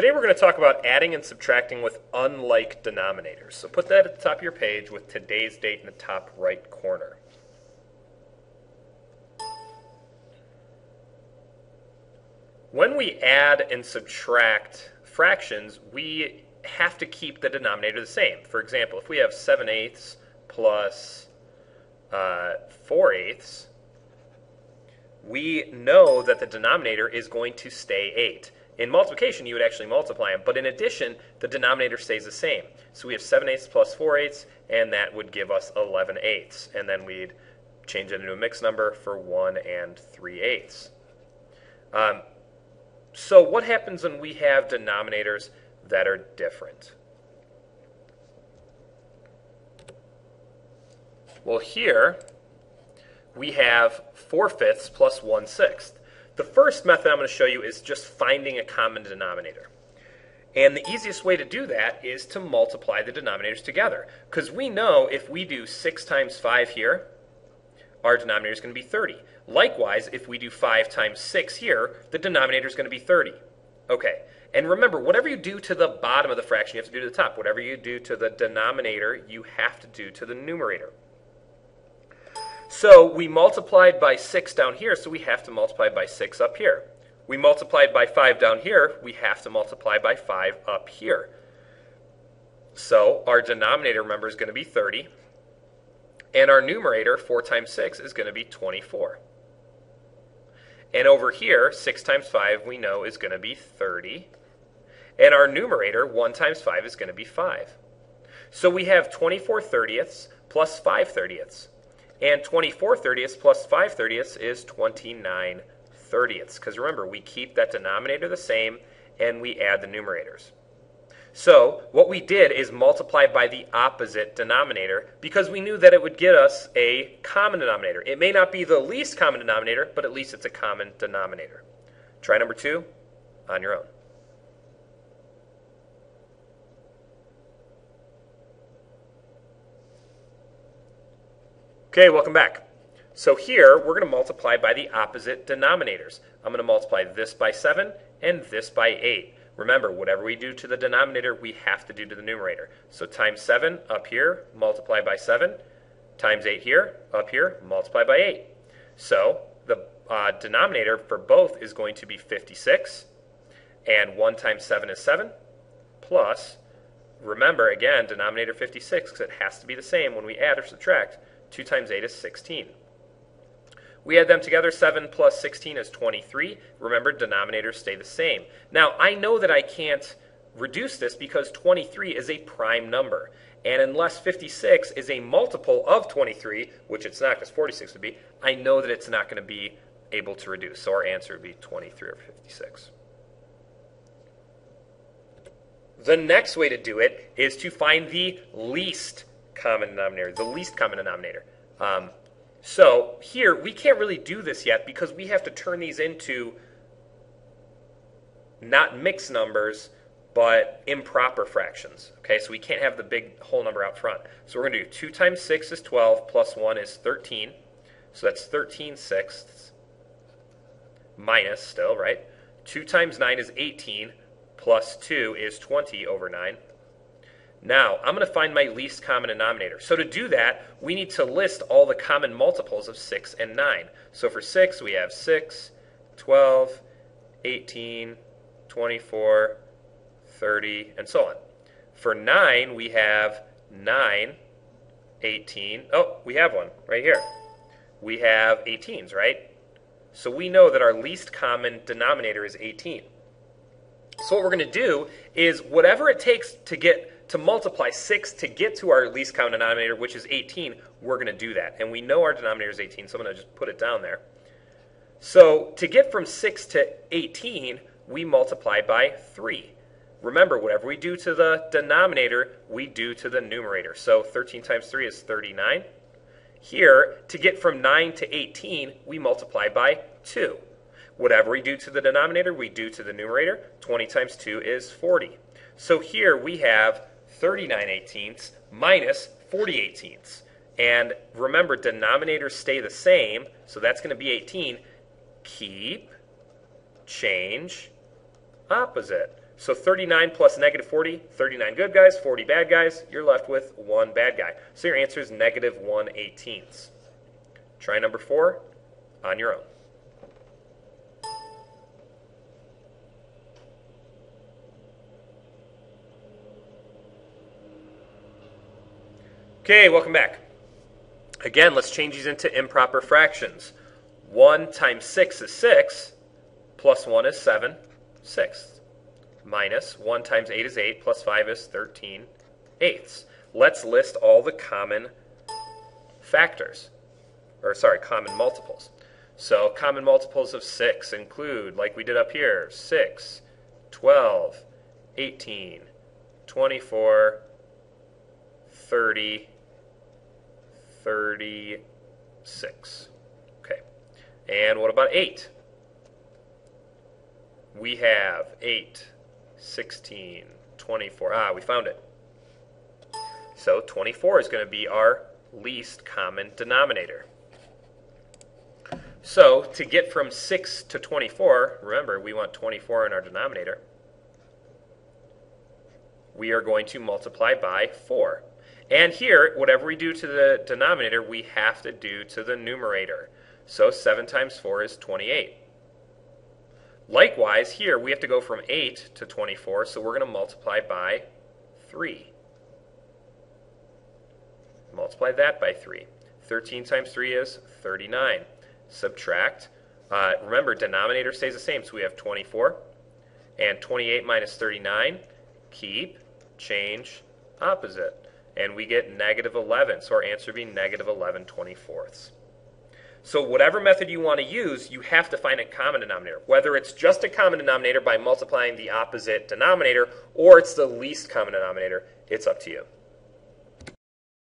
Today we're going to talk about adding and subtracting with unlike denominators. So put that at the top of your page with today's date in the top right corner. When we add and subtract fractions, we have to keep the denominator the same. For example, if we have 7 eighths plus uh, 4 eighths, we know that the denominator is going to stay 8. In multiplication, you would actually multiply them, but in addition, the denominator stays the same. So we have 7 eighths plus 4 eighths, and that would give us 11 eighths. And then we'd change it into a mixed number for 1 and 3 eighths. Um, so what happens when we have denominators that are different? Well, here we have 4 fifths plus 1 sixth. The first method I'm going to show you is just finding a common denominator. And the easiest way to do that is to multiply the denominators together. Because we know if we do 6 times 5 here, our denominator is going to be 30. Likewise, if we do 5 times 6 here, the denominator is going to be 30. Okay, and remember, whatever you do to the bottom of the fraction, you have to do to the top. Whatever you do to the denominator, you have to do to the numerator. So we multiplied by 6 down here, so we have to multiply by 6 up here. We multiplied by 5 down here, we have to multiply by 5 up here. So our denominator, remember, is going to be 30. And our numerator, 4 times 6, is going to be 24. And over here, 6 times 5, we know, is going to be 30. And our numerator, 1 times 5, is going to be 5. So we have 24 thirtieths plus 5 thirtieths. And 24 thirtieths plus 5 thirtieths is 29 thirtieths. Because remember, we keep that denominator the same and we add the numerators. So what we did is multiply by the opposite denominator because we knew that it would get us a common denominator. It may not be the least common denominator, but at least it's a common denominator. Try number two on your own. Okay, welcome back. So here, we're going to multiply by the opposite denominators. I'm going to multiply this by 7 and this by 8. Remember, whatever we do to the denominator, we have to do to the numerator. So times 7 up here, multiply by 7, times 8 here, up here, multiply by 8. So the uh, denominator for both is going to be 56, and 1 times 7 is 7, plus, remember, again, denominator 56, because it has to be the same when we add or subtract. 2 times 8 is 16. We add them together, 7 plus 16 is 23. Remember, denominators stay the same. Now, I know that I can't reduce this because 23 is a prime number. And unless 56 is a multiple of 23, which it's not because 46 would be, I know that it's not going to be able to reduce. So our answer would be 23 over 56. The next way to do it is to find the least common denominator, the least common denominator. Um, so here, we can't really do this yet because we have to turn these into not mixed numbers, but improper fractions. Okay, so we can't have the big whole number out front. So we're going to do 2 times 6 is 12, plus 1 is 13. So that's 13 sixths, minus still, right? 2 times 9 is 18, plus 2 is 20 over 9. Now, I'm going to find my least common denominator. So to do that, we need to list all the common multiples of 6 and 9. So for 6, we have 6, 12, 18, 24, 30, and so on. For 9, we have 9, 18. Oh, we have one right here. We have 18s, right? So we know that our least common denominator is 18. So what we're going to do is whatever it takes to get to multiply 6 to get to our least common denominator, which is 18, we're going to do that. And we know our denominator is 18, so I'm going to just put it down there. So to get from 6 to 18, we multiply by 3. Remember, whatever we do to the denominator, we do to the numerator. So 13 times 3 is 39. Here, to get from 9 to 18, we multiply by 2. Whatever we do to the denominator, we do to the numerator. 20 times 2 is 40. So here we have 39 eighteenths minus 40 eighteenths. And remember, denominators stay the same, so that's going to be 18. Keep, change, opposite. So 39 plus negative 40, 39 good guys, 40 bad guys, you're left with one bad guy. So your answer is negative 1 18ths. Try number four on your own. Okay, welcome back. Again, let's change these into improper fractions. 1 times 6 is 6, plus 1 is 7 sixths, minus 1 times 8 is 8, plus 5 is 13 eighths. Let's list all the common factors, or sorry, common multiples. So common multiples of 6 include, like we did up here, 6, 12, 18, 24, 30, 36. Okay. And what about 8? We have 8, 16, 24. Ah, we found it. So 24 is going to be our least common denominator. So to get from 6 to 24, remember we want 24 in our denominator, we are going to multiply by 4. And here, whatever we do to the denominator, we have to do to the numerator. So 7 times 4 is 28. Likewise, here we have to go from 8 to 24, so we're going to multiply by 3. Multiply that by 3. 13 times 3 is 39. Subtract. Uh, remember, denominator stays the same, so we have 24. And 28 minus 39, keep, change, opposite and we get negative 11. So our answer would be negative 11 24ths. So whatever method you want to use, you have to find a common denominator. Whether it's just a common denominator by multiplying the opposite denominator, or it's the least common denominator, it's up to you.